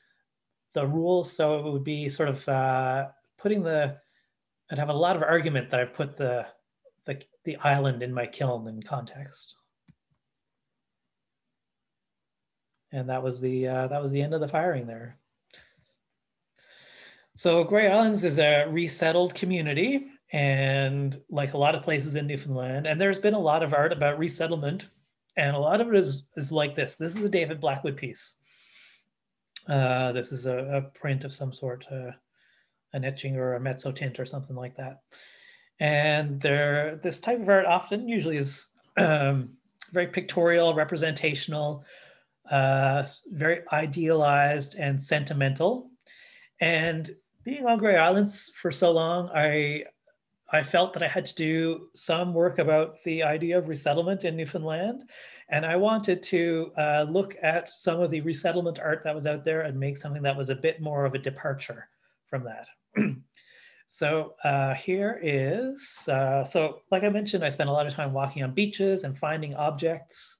B: the rules. So it would be sort of uh, putting the, I'd have a lot of argument that I've put the the, island in my kiln in context. And that was the uh, that was the end of the firing there. So Grey Islands is a resettled community, and like a lot of places in Newfoundland, and there's been a lot of art about resettlement, and a lot of it is is like this. This is a David Blackwood piece. Uh, this is a, a, print of some sort, uh, an etching or a mezzotint or something like that. And there, this type of art often usually is um, very pictorial, representational, uh, very idealized and sentimental. And being on Grey Islands for so long, I I felt that I had to do some work about the idea of resettlement in Newfoundland. And I wanted to uh, look at some of the resettlement art that was out there and make something that was a bit more of a departure from that. so uh, here is, uh, so like I mentioned, I spent a lot of time walking on beaches and finding objects.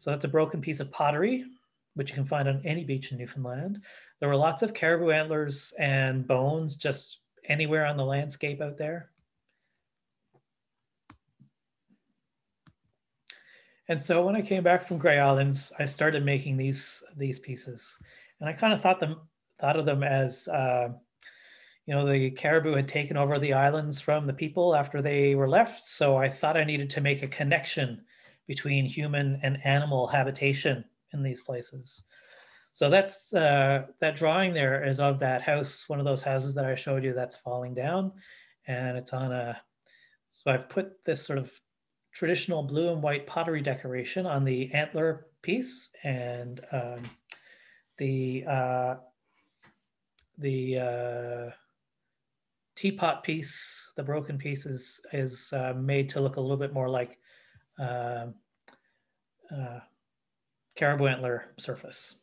B: So that's a broken piece of pottery, which you can find on any beach in Newfoundland. There were lots of caribou antlers and bones just anywhere on the landscape out there. And so when I came back from Grey Islands, I started making these these pieces, and I kind of thought them thought of them as uh, you know the caribou had taken over the islands from the people after they were left. So I thought I needed to make a connection between human and animal habitation in these places. So that's uh, that drawing there is of that house, one of those houses that I showed you that's falling down, and it's on a. So I've put this sort of traditional blue and white pottery decoration on the antler piece and um, the uh, the uh, teapot piece, the broken piece is, is uh, made to look a little bit more like uh, uh, caribou antler surface.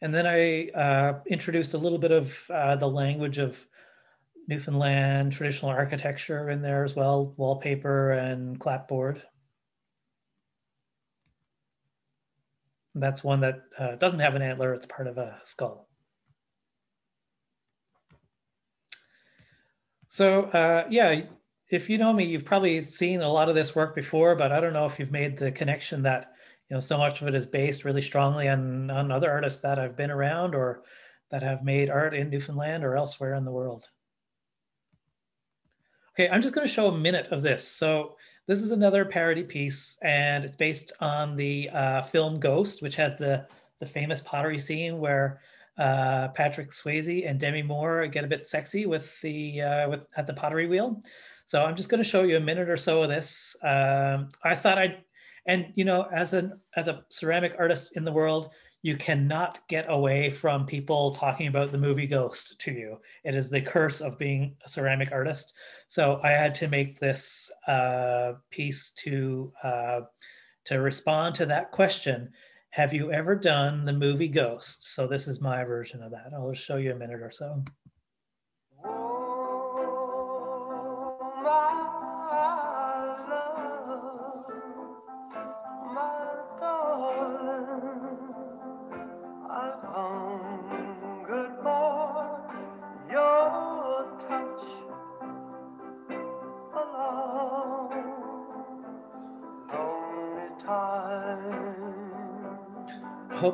B: And then I uh, introduced a little bit of the language of Newfoundland traditional architecture in there as well, wallpaper and clapboard. That's one that uh, doesn't have an antler, it's part of a skull. So uh, yeah, if you know me, you've probably seen a lot of this work before, but I don't know if you've made the connection that you know so much of it is based really strongly on, on other artists that I've been around or that have made art in Newfoundland or elsewhere in the world. Okay, I'm just going to show a minute of this. So this is another parody piece, and it's based on the uh, film Ghost, which has the the famous pottery scene where uh, Patrick Swayze and Demi Moore get a bit sexy with the uh, with at the pottery wheel. So I'm just going to show you a minute or so of this. Um, I thought I'd, and you know, as an as a ceramic artist in the world, you cannot get away from people talking about the movie Ghost to you. It is the curse of being a ceramic artist. So I had to make this uh, piece to uh, to respond to that question. Have you ever done the movie Ghost? So this is my version of that. I'll show you a minute or so.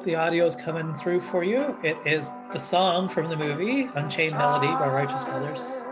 B: The audio is coming through for you. It is the song from the movie Unchained Melody by Righteous Brothers.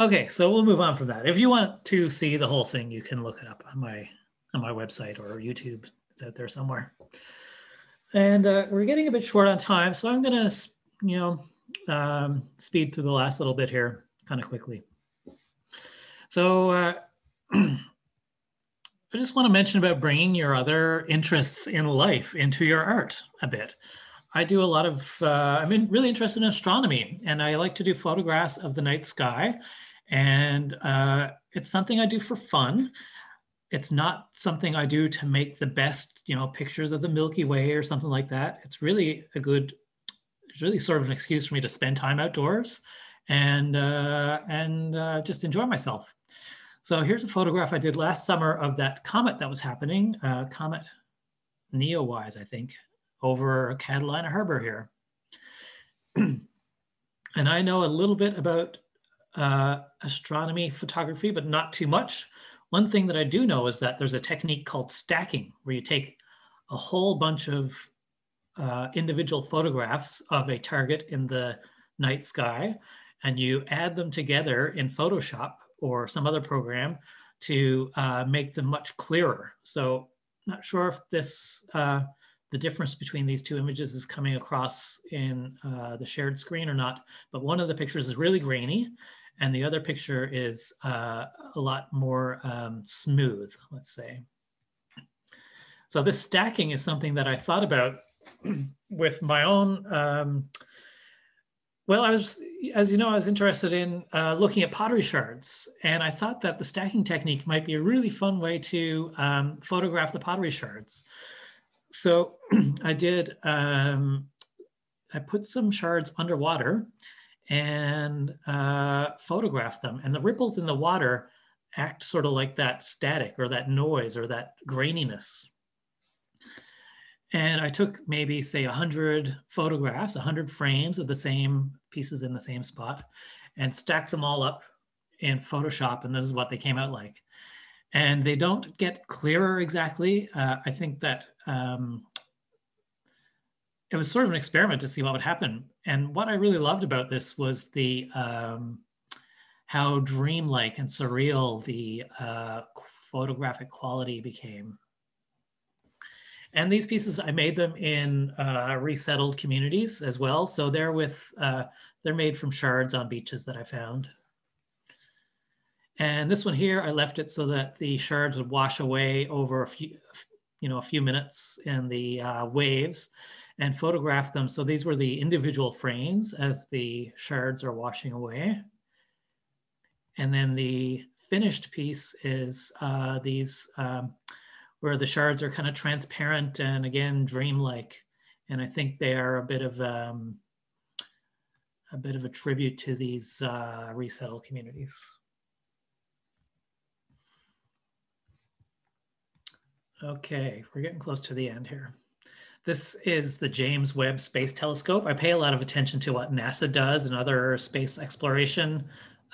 B: Okay, so we'll move on from that. If you want to see the whole thing, you can look it up on my on my website or YouTube. It's out there somewhere. And uh, we're getting a bit short on time, so I'm gonna, you know, um, speed through the last little bit here, kind of quickly. So uh, I just want to mention about bringing your other interests in life into your art a bit. I do a lot of, uh, I'm in, really interested in astronomy and I like to do photographs of the night sky and uh, it's something I do for fun. it's not something I do to make the best, you know, pictures of the Milky Way or something like that. It's really a good, it's really sort of an excuse for me to spend time outdoors and uh, and uh, just enjoy myself. So here's a photograph I did last summer of that comet that was happening, uh, comet Neowise, I think, over Catalina Harbor here. and I know a little bit about uh, astronomy photography, but not too much. One thing that I do know is that there's a technique called stacking, where you take a whole bunch of uh, individual photographs of a target in the night sky, and you add them together in Photoshop or some other program to uh, make them much clearer. So not sure if this, uh, the difference between these two images is coming across in uh, the shared screen or not, but one of the pictures is really grainy and the other picture is uh, a lot more um, smooth, let's say. So this stacking is something that I thought about with my own, um, well, I was, as you know, I was interested in uh, looking at pottery shards, and I thought that the stacking technique might be a really fun way to um, photograph the pottery shards. So I did, um, I put some shards underwater and uh, photograph them. And the ripples in the water act sort of like that static or that noise or that graininess. And I took maybe say 100 photographs, 100 frames of the same pieces in the same spot and stack them all up in Photoshop. And this is what they came out like. And they don't get clearer exactly. Uh, I think that um, it was sort of an experiment to see what would happen. And what I really loved about this was the um, how dreamlike and surreal the uh, photographic quality became. And these pieces, I made them in uh, resettled communities as well. So they're with, uh, they're made from shards on beaches that I found. And this one here, I left it so that the shards would wash away over a few, you know, a few minutes in the uh, waves and photographed them. So these were the individual frames as the shards are washing away. And then the finished piece is uh, these um, where the shards are kind of transparent and again dreamlike. And I think they are a bit of um, a bit of a tribute to these uh, resettled communities. Okay, we're getting close to the end here. This is the James Webb Space Telescope. I pay a lot of attention to what NASA does and other space exploration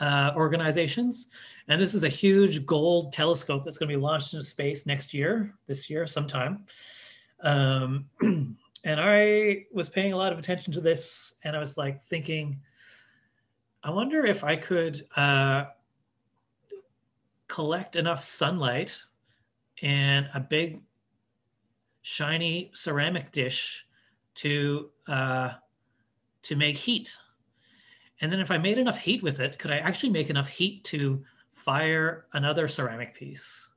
B: uh, organizations. And this is a huge gold telescope that's going to be launched into space next year, this year, sometime. Um, and I was paying a lot of attention to this, and I was like thinking, I wonder if I could uh, collect enough sunlight in a big shiny ceramic dish to uh, to make heat. And then if I made enough heat with it, could I actually make enough heat to fire another ceramic piece?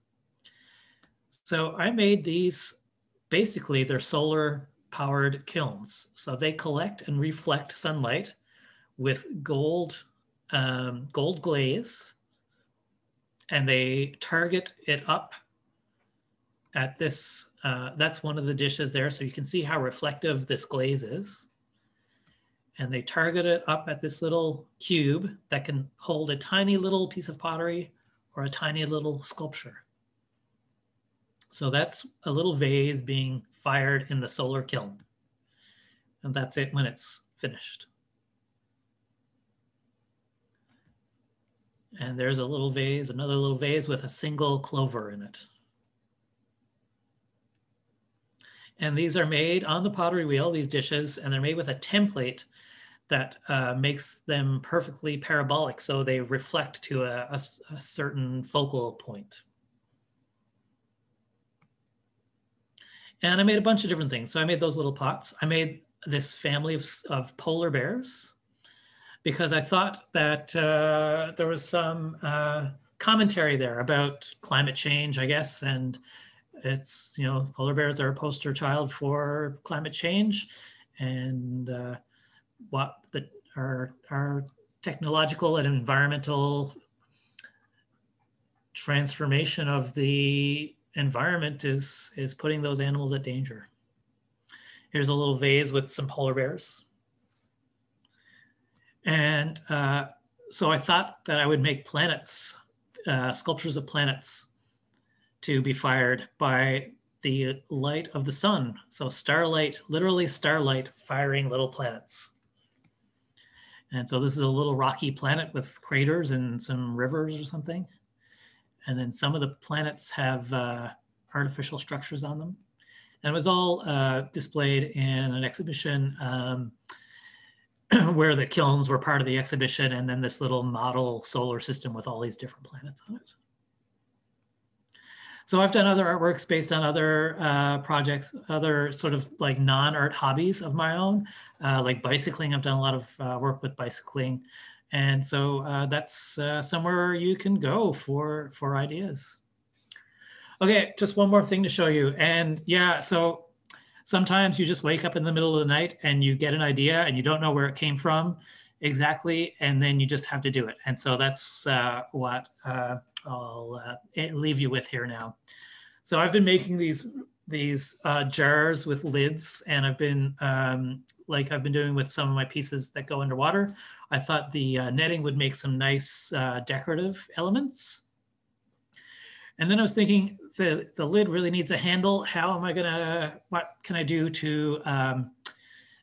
B: So I made these, basically they're solar powered kilns. So they collect and reflect sunlight with gold, um, gold glaze, and they target it up at this, uh, that's one of the dishes there. So you can see how reflective this glaze is. And they target it up at this little cube that can hold a tiny little piece of pottery or a tiny little sculpture. So that's a little vase being fired in the solar kiln. And that's it when it's finished. And there's a little vase, another little vase with a single clover in it. And these are made on the pottery wheel, these dishes, and they're made with a template that uh, makes them perfectly parabolic. So they reflect to a, a, a certain focal point. And I made a bunch of different things. So I made those little pots. I made this family of, of polar bears because I thought that uh, there was some uh, commentary there about climate change, I guess, and it's you know polar bears are a poster child for climate change and uh, what the our our technological and environmental transformation of the environment is is putting those animals at danger. Here's a little vase with some polar bears. And uh, so I thought that I would make planets, uh, sculptures of planets to be fired by the light of the sun. So starlight, literally starlight firing little planets. And so this is a little rocky planet with craters and some rivers or something. And then some of the planets have uh, artificial structures on them. And it was all uh, displayed in an exhibition um, where the kilns were part of the exhibition and then this little model solar system with all these different planets on it. So I've done other artworks based on other uh, projects, other sort of like non-art hobbies of my own, uh, like bicycling. I've done a lot of uh, work with bicycling. And so uh, that's uh, somewhere you can go for, for ideas. Okay, just one more thing to show you. And yeah, so sometimes you just wake up in the middle of the night and you get an idea and you don't know where it came from exactly, and then you just have to do it. And so that's uh, what I'll uh, leave you with here now. So I've been making these these uh, jars with lids, and I've been um, like I've been doing with some of my pieces that go underwater. I thought the uh, netting would make some nice uh, decorative elements. And then I was thinking the the lid really needs a handle. How am I gonna? What can I do to um,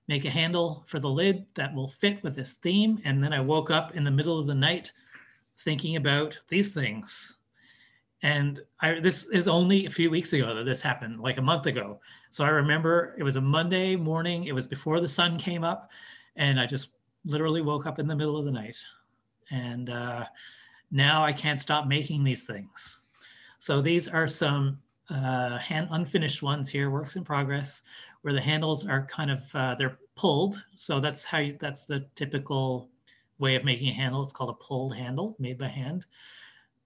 B: make a handle for the lid that will fit with this theme? And then I woke up in the middle of the night thinking about these things. And I, this is only a few weeks ago that this happened, like a month ago. So I remember it was a Monday morning. It was before the sun came up, and I just literally woke up in the middle of the night. And uh, now I can't stop making these things. So these are some uh, hand unfinished ones here, works in progress, where the handles are kind of uh, they're pulled. So that's how you, that's the typical way of making a handle. It's called a pulled handle made by hand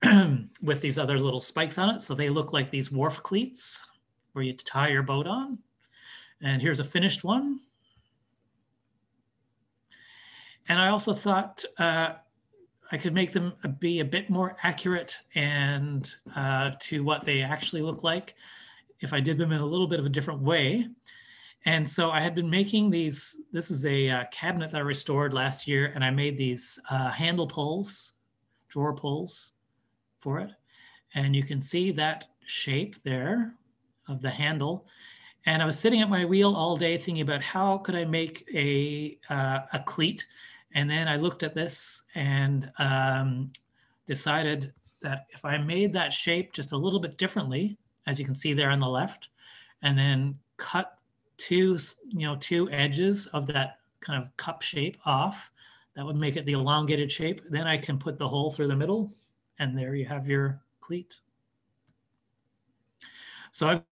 B: with these other little spikes on it. So they look like these wharf cleats where you tie your boat on. And here's a finished one. And I also thought uh, I could make them be a bit more accurate and uh, to what they actually look like if I did them in a little bit of a different way. And so I had been making these, this is a uh, cabinet that I restored last year, and I made these uh, handle pulls, drawer pulls for it. And you can see that shape there of the handle. And I was sitting at my wheel all day thinking about how could I make a, uh, a cleat. And then I looked at this and um, decided that if I made that shape just a little bit differently, as you can see there on the left, and then cut two, you know, two edges of that kind of cup shape off. That would make it the elongated shape. Then I can put the hole through the middle and there you have your cleat. So I've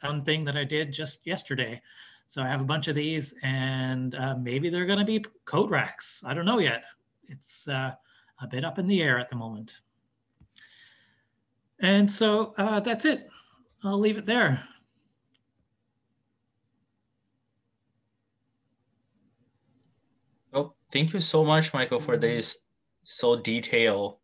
B: one thing that I did just yesterday. So I have a bunch of these and uh, maybe they're going to be coat racks. I don't know yet it's uh, a bit up in the air at the moment. And so uh, that's it. I'll leave it there.
A: Well, thank you so much, Michael, for this so detailed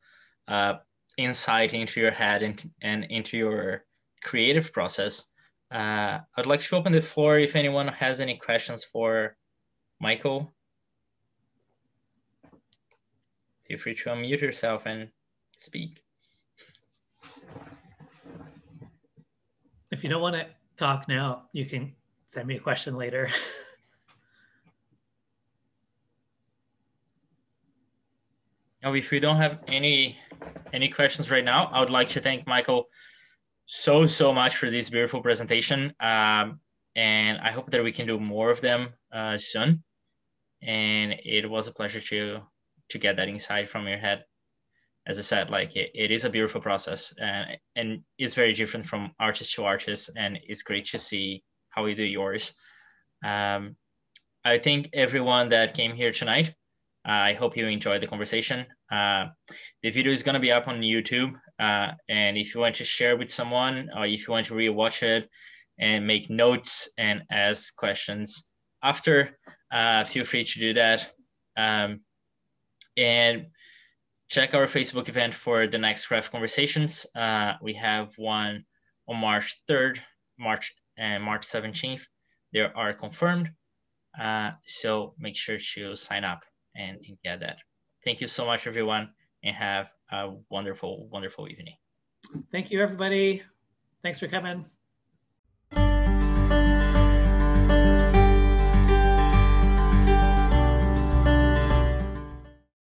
A: uh, insight into your head and, and into your creative process. Uh, I'd like to open the floor if anyone has any questions for Michael. Feel free to unmute yourself and speak.
B: If you don't want to talk now, you can send me a question later.
A: Now, if we don't have any any questions right now, I would like to thank Michael so so much for this beautiful presentation, um, and I hope that we can do more of them uh, soon. And it was a pleasure to to get that insight from your head. As i said like it, it is a beautiful process and and it's very different from artist to artist and it's great to see how you do yours. Um, i think everyone that came here tonight uh, i hope you enjoyed the conversation. Uh, the video is going to be up on youtube uh, and if you want to share with someone or if you want to rewatch it and make notes and ask questions after, uh, feel free to do that. Um, and check our Facebook event for the next craft conversations. Uh, we have one on March 3rd, March and March 17th. There are confirmed. Uh, so make sure to sign up and, and get that. Thank you so much, everyone, and have a wonderful, wonderful evening.
B: Thank you, everybody. Thanks for coming.